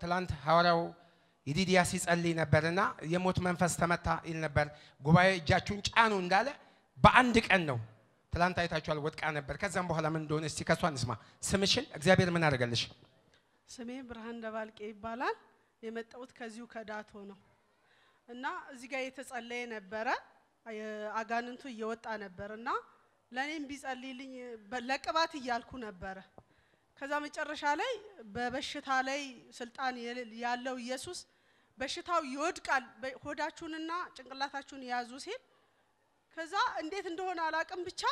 ትላንት ሐዋርያው ይዲዲያ ሲጸልይ ነበርና የሞት መንፈስ ተመታ ይል ነበር። ጉባኤ እጃችሁን ጫኑ እንዳለ በአንድ ቀን ነው። ትላንት አይታችኋል፣ ወድቃ ነበር። ከዛም በኋላ ምን እንደሆነ እስቲ ከሷ እንስማ። ስምሽን እግዚአብሔር ምን አደረገልሽ? ስሜ ብርሃን ደባልቄ ይባላል። የመጣሁት ከዚሁ ከዳቶ ነው እና እዚህ ጋር የተጸለየ ነበረ። አጋንንቱ እየወጣ ነበር እና ለእኔም ቢጸልይልኝ ለቅባት እያልኩ ነበረ። ከዛ መጨረሻ ላይ በበሽታ ላይ ስልጣን ያለው ኢየሱስ በሽታው ይወድቃል፣ ሆዳችሁንና ጭንቅላታችሁን የያዙ ሲል ከዛ እንዴት እንደሆነ አላቅም ብቻ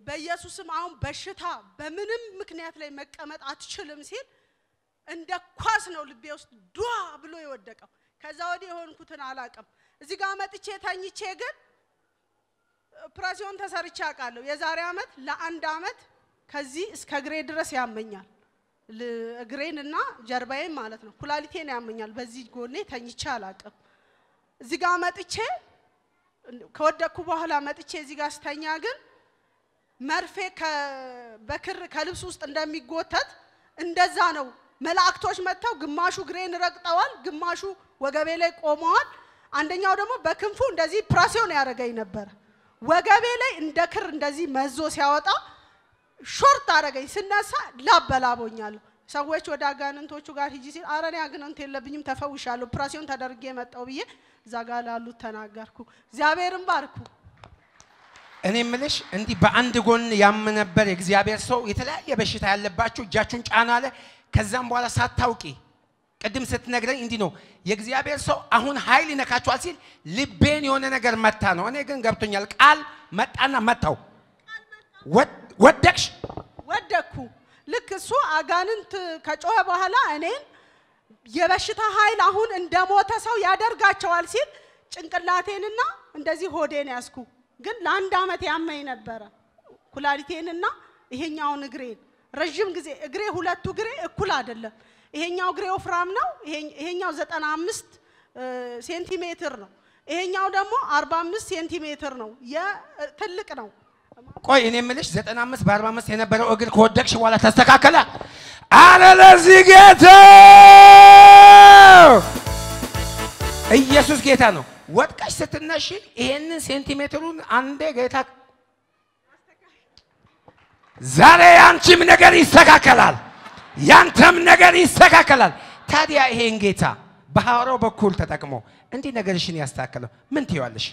በኢየሱስም አሁን በሽታ በምንም ምክንያት ላይ መቀመጥ አትችልም ሲል እንደ ኳስ ነው ልቤ ውስጥ ዷ ብሎ የወደቀው። ከዛ ወዲህ የሆንኩትን አላቅም። እዚህ ጋር መጥቼ ተኝቼ ግን ኦፕራሲዮን ተሰርቼ አውቃለሁ። የዛሬ አመት ለአንድ አመት ከዚህ እስከ እግሬ ድረስ ያመኛል። እግሬን እና ጀርባዬን ማለት ነው። ኩላሊቴን ያመኛል። በዚህ ጎኔ ተኝቼ አላቅም። እዚህ ጋር መጥቼ ከወደቅኩ በኋላ መጥቼ እዚህ ጋር ስተኛ ግን መርፌ በክር ከልብስ ውስጥ እንደሚጎተት እንደዛ ነው። መላእክቶች መጥተው ግማሹ እግሬን ረግጠዋል፣ ግማሹ ወገቤ ላይ ቆመዋል። አንደኛው ደግሞ በክንፉ እንደዚህ ፕራሲዮን ያደረገኝ ነበረ። ወገቤ ላይ እንደ ክር እንደዚህ መዞ ሲያወጣ short አደረገኝ። ስነሳ ላብ በላብ ሆኛለሁ። ሰዎች ወደ አጋንንቶቹ ጋር ሂጂ ሲል አረ እኔ አጋንንት የለብኝም ተፈውሻለሁ፣ ኦፕራሲዮን ተደርጌ መጣው ብዬ እዛ ጋር ላሉት ተናገርኩ። እግዚአብሔርን ባርኩ። እኔ ምልሽ እንዲህ በአንድ ጎን ያም ነበር የእግዚአብሔር ሰው። የተለያየ በሽታ ያለባችሁ እጃችሁን ጫኑ አለ። ከዛም በኋላ ሳታውቂ ቅድም ስትነግረኝ እንዲህ ነው የእግዚአብሔር ሰው አሁን ኃይል ይነካችኋል ሲል ልቤን የሆነ ነገር መታ ነው። እኔ ግን ገብቶኛል። ቃል መጣና መታው። ወደቅሽ። ወደኩ። ልክ እሱ አጋንንት ከጮኸ በኋላ እኔን የበሽታ ኃይል አሁን እንደ ሞተ ሰው ያደርጋቸዋል ሲል ጭንቅላቴንና እንደዚህ ሆዴን ያዝኩ። ግን ለአንድ ዓመት ያመኝ ነበረ ኩላሊቴንና ይሄኛውን እግሬን ረዥም ጊዜ እግሬ ሁለቱ እግሬ እኩል አይደለም። ይሄኛው እግሬ ወፍራም ነው። ይሄ- ይሄኛው ዘጠና አምስት ሴንቲሜትር ነው። ይሄኛው ደግሞ አርባ አምስት ሴንቲሜትር ነው። የትልቅ ነው። ቆይ እኔ ምልሽ 95 በ45 የነበረው እግር ከወደቅሽ በኋላ ተስተካከለ። አረ ለዚህ ጌታ ኢየሱስ ጌታ ነው። ወድቀሽ ስትነሺ ይሄንን ሴንቲሜትሩን አንዴ ጌታ ዛሬ ያንቺም ነገር ይስተካከላል፣ ያንተም ነገር ይስተካከላል። ታዲያ ይሄን ጌታ በሐዋርያው በኩል ተጠቅሞ እንዲህ ነገርሽን ያስተካከለው ምን ትይዋለሽ?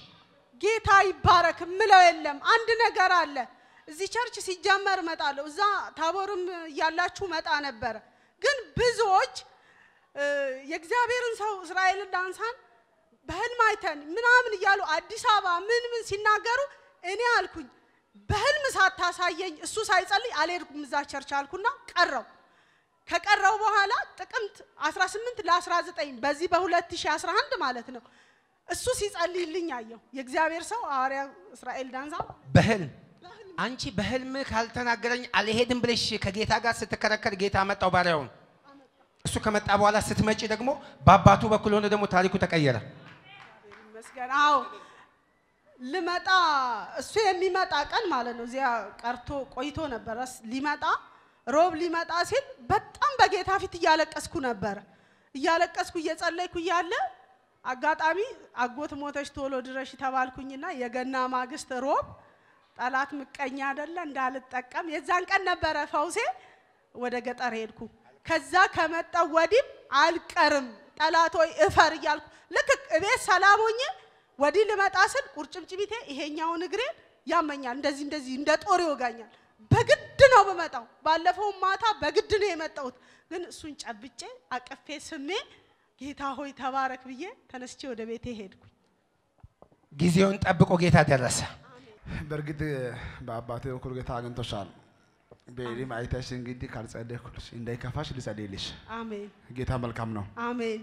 ጌታ ይባረክ ምለው የለም። አንድ ነገር አለ። እዚህ ቸርች ሲጀመር እመጣለሁ። እዛ ታቦርም እያላችሁ መጣ ነበረ። ግን ብዙዎች የእግዚአብሔርን ሰው እስራኤልን ዳንሳን በህልም አይተን ምናምን እያሉ አዲስ አበባ ምን ምን ሲናገሩ እኔ አልኩኝ በህልም ሳታሳየኝ እሱ ሳይጸልይ አልሄድኩም እዛ church አልኩና ቀረው። ከቀረው በኋላ ጥቅምት 18 ለ19 በዚህ በ2011 ማለት ነው እሱ ሲጸልይልኝ አየሁ። የእግዚአብሔር ሰው ሐዋርያ እስራኤል ዳንሳ በህልም አንቺ በህልም ካልተናገረኝ አልሄድም ብለሽ ከጌታ ጋር ስትከረከር ጌታ መጣው ባሪያውን። እሱ ከመጣ በኋላ ስትመጪ ደግሞ በአባቱ በኩል ሆነ ደግሞ ታሪኩ ተቀየረ። ይመስገን። አዎ ልመጣ እሱ የሚመጣ ቀን ማለት ነው። እዚያ ቀርቶ ቆይቶ ነበረ ሊመጣ ሮብ ሊመጣ ሲል በጣም በጌታ ፊት እያለቀስኩ ነበረ። እያለቀስኩ እየጸለይኩ እያለ አጋጣሚ አጎት ሞተች ቶሎ ድረሽ ተባልኩኝና የገና ማግስት ሮብ ጠላት ምቀኛ አይደለ እንዳልጠቀም የዛን ቀን ነበረ ፈውሴ። ወደ ገጠር ሄድኩ። ከዛ ከመጣው ወዲህም አልቀርም ጠላት ሆይ እፈር እያልኩ ልክ እቤት ሰላም ሆኜ ወዲህ ልመጣ ስል ቁርጭምጭሚቴ ይሄኛውን እግሬን ያመኛል። እንደዚህ እንደዚህ እንደ ጦር ይወጋኛል። በግድ ነው በመጣው። ባለፈው ማታ በግድ ነው የመጣሁት። ግን እሱን ጨብጬ አቅፌ ስሜ ጌታ ሆይ ተባረክ ብዬ ተነስቼ ወደ ቤቴ ሄድኩኝ። ጊዜውን ጠብቆ ጌታ ደረሰ። በእርግጥ በአባቴ በኩል ጌታ አግኝቶሻል። በኤሊም አይተሽ እንግዲህ ካልጸለይኩልሽ እንዳይከፋሽ ልጸልይልሽ። አሜን ጌታ መልካም ነው። አሜን።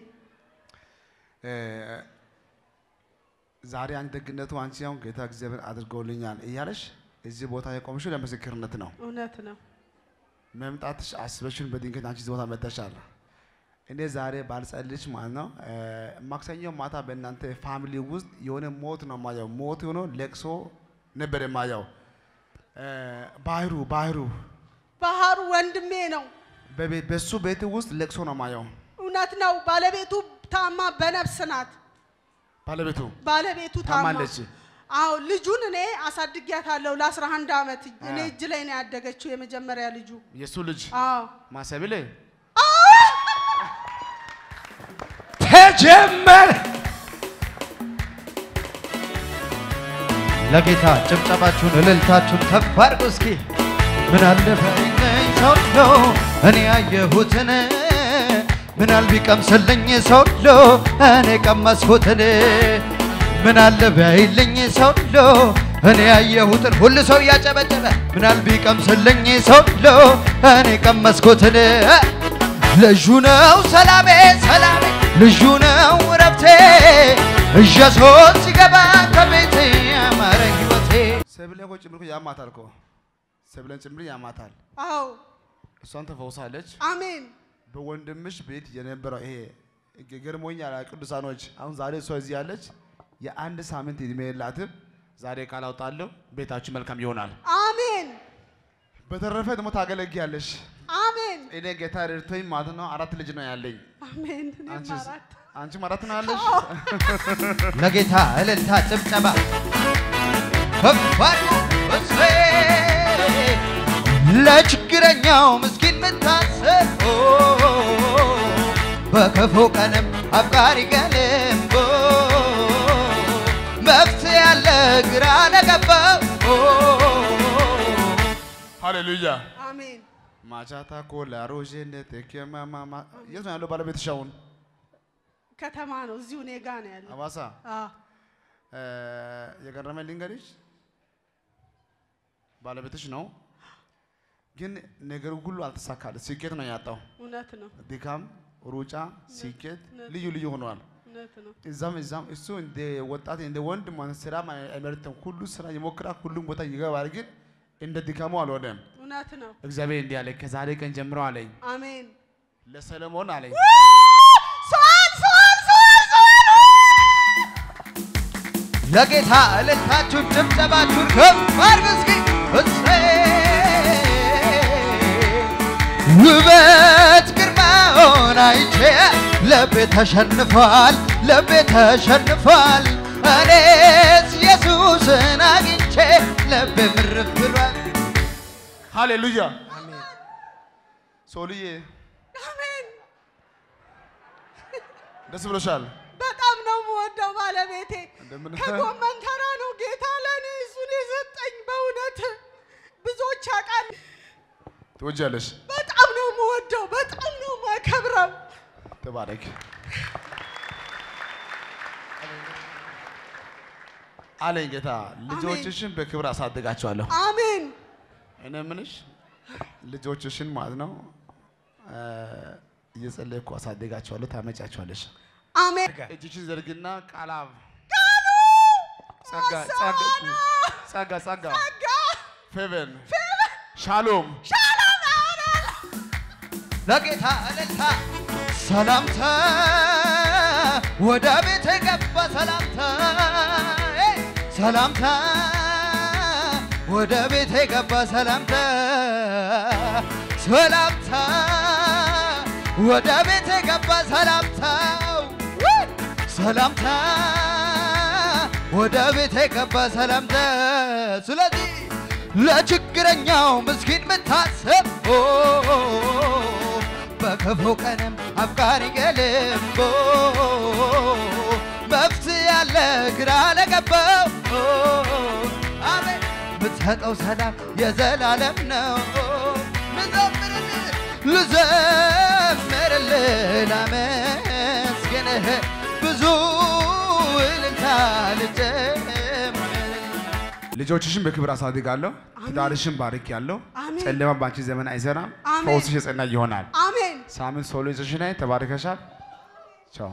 ዛሬ አንድ ደግነቱ አንቺ አሁን ጌታ እግዚአብሔር አድርገውልኛል እያለሽ እዚህ ቦታ የቆምሽው ለምስክርነት ነው። እውነት ነው። መምጣትሽ አስበሽን በድንገት አንቺ እዚህ ቦታ መጥተሻል። እኔ ዛሬ ባልጸልሽ ማለት ነው ማክሰኞ ማታ በእናንተ family ውስጥ የሆነ ሞት ነው ማየው። ሞት ሆኖ ለቅሶ ነበር የማየው። እ፣ ባህሩ ባህሩ ባህሩ ወንድሜ ነው። በሱ ቤት ውስጥ ለቅሶ ነው ማየው። እውነት ነው። ባለቤቱ ታማ በነፍስ ናት። ባለቤቱ ባለቤቱ ታማ ታማለች። አዎ ልጁን እኔ አሳድጊያታለሁ ለአስራ አንድ ዓመት እኔ እጅ ላይ ነው ያደገችው የመጀመሪያ ልጁ። የእሱ ልጅ አዎ ማሰቢሌ ተጀመረ። ለጌታ ጭብጨባችሁን እልልታችሁን ከፍ አድርጉ እስኪ። ምን አለፈኝ ሰው ነው እኔ ያየሁትን ምን አልቢቀምስልኝ ሰው እኔ ቀመስኩትን ምን አለ ሰው ነው እኔ ያየሁትን ሁሉ ሰው እያጨበጨበ ምን አልቢቀምስልኝ ሰው ነው እኔ ቀመስኩትን ልጁ ነው ሰላሜ ሰላሜ ልጁ ነው እረፍቴ ኢየሱስ ሲገባ ከቤቴ ያማረ ሕይወቴ ሰብለ እኮ ጭምር እኮ ያማታል እኮ ሰብለን ጭምር ያማታል። አዎ እሷን ተፈውሳለች። አሜን በወንድምሽ ቤት የነበረው ይሄ ገርሞኛል። ቅዱሳኖች አሁን ዛሬ እሷ እዚህ ያለች የአንድ ሳምንት እድሜ የላትም። ዛሬ ቃል አውጣለሁ፣ ቤታችሁ መልካም ይሆናል። አሜን በተረፈ ደግሞ ታገለግያለሽ። አሜን እኔ ጌታ ረድቶኝ ማለት ነው አራት ልጅ ነው ያለኝ። አሜን አንቺም አራት ነው ያለሽ? ለጌታ እልልታ ጭብጨባ እሰይ! ለችግረኛው ምስኪን ምታስብ ኦ፣ በክፉ ቀንም አፍቃሪ ገንቦ መፍትሄ ያለ ግራ ለገባው ኦ፣ ሃሌሉያ አሜን ማቻታ ኮላ ሮዤነት ከማማማ የት ነው ያለው ባለቤትሽ አሁን? ከተማ ነው እዚሁ እኔ ጋ ነው ያለው ሐዋሳ የገረመኝ ልንገርሽ ባለቤትሽ ነው፣ ግን ነገሩ ሁሉ አልተሳካለት። ስኬት ነው ያጣው። እውነት ነው ድካም፣ ሩጫ፣ ስኬት ልዩ ልዩ ሆነዋል። እዛም እዛም እሱ እንደ ወጣት እንደ ወንድ ስራ አይመርጥም። ሁሉ ስራ ይሞክራል፣ ሁሉም ቦታ ይገባል፣ ግን እንደ ድካሙ አልሆነም። እውነት ነው። እግዚአብሔር እንዲህ አለ፣ ከዛሬ ቀን ጀምሮ አለኝ። አሜን። ለሰለሞን አለኝ። ለጌታ እልልታችሁን ጭብጨባችሁን ከፍ አድርጉ እስኪ! ውበት ግርማውን አይቼ ልቤ ተሸንፏል ልቤ ተሸንፏል። እኔስ ኢየሱስን አግኝቼ ልቤ ምርፍ ብሏል ሃሌሉያ ሶልዬ አሜን ደስ ብሎሻል? በጣም ነው የምወደው ባለቤቴ። ከጎመን ተራ ነው ጌታ ለእኔ እሱን የሰጠኝ በእውነት። ብዙዎች ያውቃል። ትወጃለሽ? በጣም ነው የምወደው በጣም ነው የማከብረው። ተባረክ። አለኝ ጌታ። ልጆችሽን በክብር አሳድጋቸዋለሁ። እኔ ምንሽ ልጆችሽን ማለት ነው እየጸለይኩ አሳድጋቸዋለሁ። ታመጫቸዋለሽ። አሜን። እጅሽን ዘርግና ቃላብ ጸጋ ጸጋ ጸጋ ፌቨን። ሻሎም። ለጌታ እልልታ። ሰላምታ ወደ ቤት የገባ ሰላምታ ሰላምታ ወደ ቤት የገባ ሰላምታ ሰላምታ ወደ ቤት የገባ ሰላምታው! ሰላምታ ወደ ቤት የገባ ሰላምታ ስለዚህ ለችግረኛው ምስኪን ምታስብ በክፉ ቀንም አፍቃሪ ገለምቦ መፍትሄ ያለ ግራ ለገባው የምትሰጠው ሰላም የዘላለም ነው ልዘምርልህ ላመስግንህ ብዙ እልልታ ልጆችሽን በክብር አሳድጋለሁ። ትዳርሽን ባርክ ያለው አሜን። ጨለማ ባንቺ ዘመን አይሰራም። ፈውስሽ የጸና ይሆናል። አሜን ሳምንት ሶሎ ይዘሽ ነይ። ተባርከሻል። ቻው